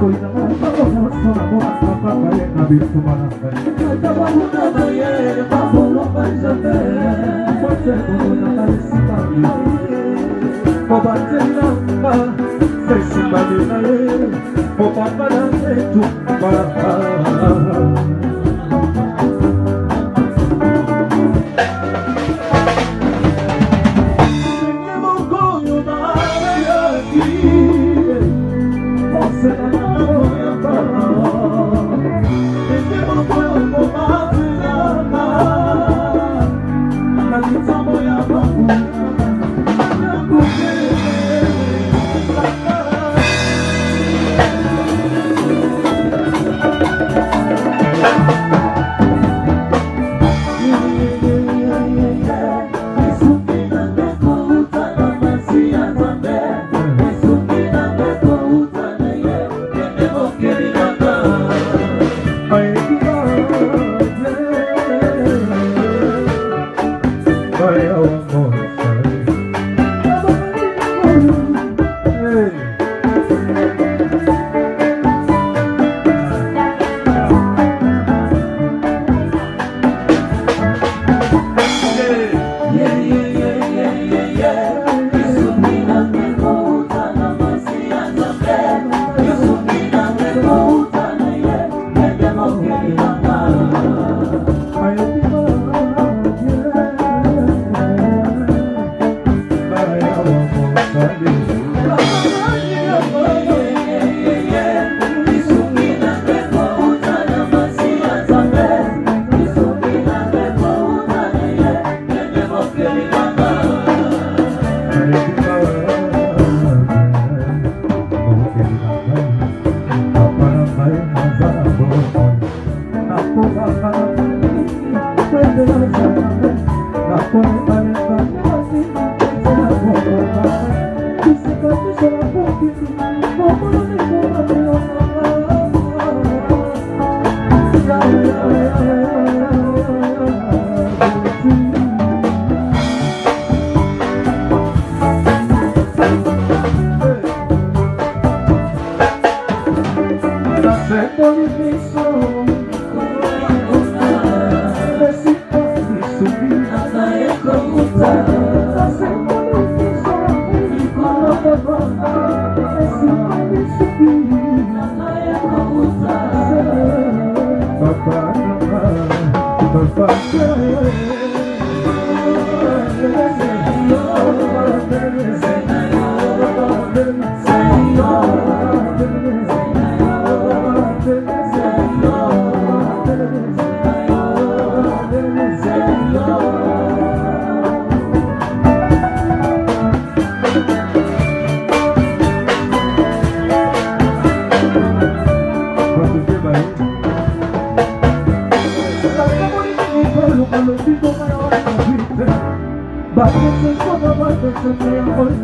kolinanga bakofuna mpona papa ye na bituma na ngai atabauna baye babolomba nzambe fote komonanga lisika mobanzelanga esimbani na ye mopamba na etumbalaka Sempre me pensou But this I was,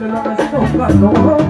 and I'm.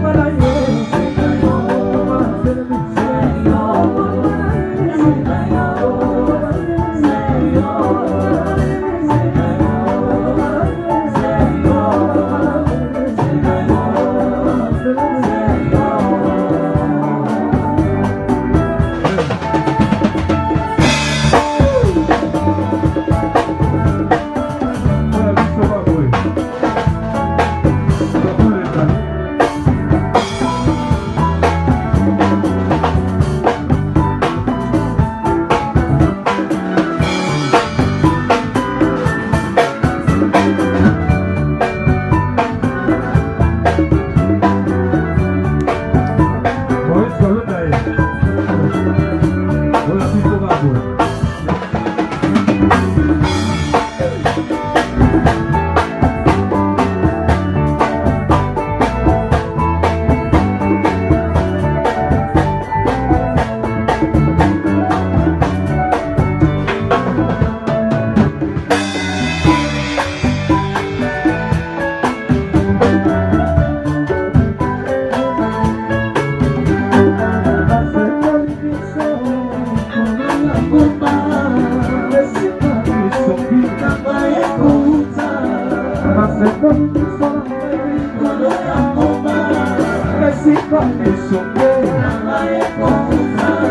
esika esongo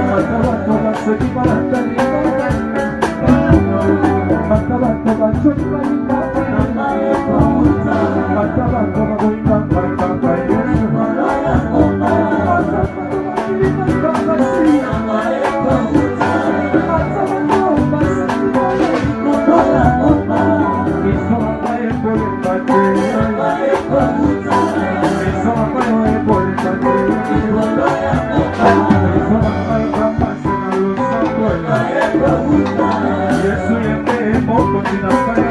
bata bato basoki balatani bata bato basoki balinga bata bato bakoy continuación